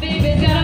baby's got a